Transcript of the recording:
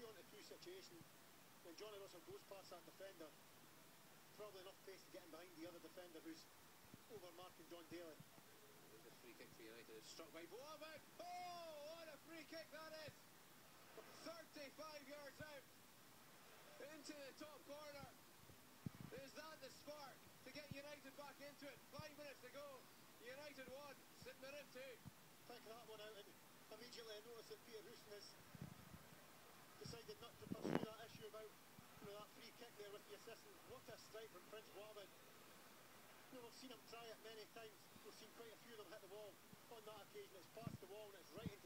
two on two situation. When Johnny Russell goes past that defender, probably enough pace to get him behind the other defender who's over marking John Daly. There's a free kick for United. It's struck by Buaben. Oh, what a free kick that is! 35 yards out into the top corner. Is that the spark to get United back into it? Five minutes to go. United one. St Mirren two. Pick that one out and immediately I noticed that Peter Houston has seen him try it many times. We've seen quite a few of them hit the wall. On that occasion, it's past the wall and it's right into